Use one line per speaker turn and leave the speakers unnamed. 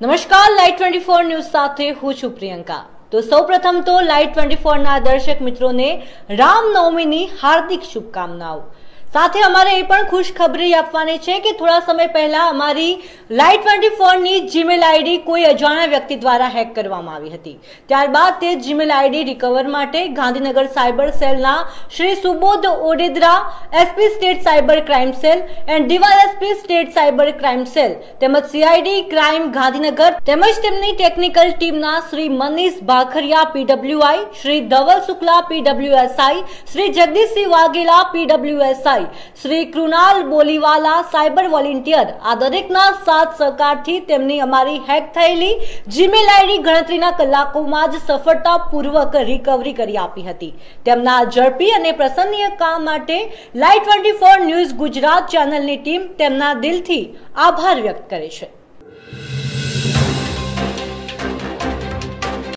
નમસ્કાર light twenty four news સાથે હું છું પ્રિયંકા. તો સૌપ્રથમ તો લાઈટ ટ્વેન્ટી ફોરના દર્શક મિત્રોને રામનવમીની હાર્દિક શુભકામનાઓ. સાથે અમારે એ પણ ખુશખબરી આપવાની છે કે થોડા સમય પહેલા અમારી લાઈટ ટ્વેન્ટી ફોરની જીમેલ આઈડી કોઈ અજાણ્યા વ્યક્તિ દ્વારા હેક કરવામાં આવી હતી. ત્યારબાદ તે જીમેલ આઈડી રિકવર માટે ગાંધીનગર સાયબર સેલના Shri Subodh Odedara SP state cyber crime cell and DYSP state cyber crime cell તેમજ સીઆઈડી ક્રાઇમ ગાંધીનગર તેમજ તેમની ટેકનિકલ ટીમના Shri Manish Bhakhariya PWI, Shri Dhaval Shukla PWSI, Shri Jagdishsinh Vaghela PWSI Shri Krunal Bolivala cyber volunteer આ દરેકના સાથ સહકારથી તેમની અમારી હેક થયેલી જીમેલ આઈડી ગણતરીના કલાકોમાં જ સફળતાપૂર્વક રિકવરી કરી આપી હતી. તેમના ઝડપી અને પ્રસન્નીય કામ માટે live twenty four news Gujarat ચેનલની ટીમ તેમના દિલથી આભાર વ્યક્ત કરે છે.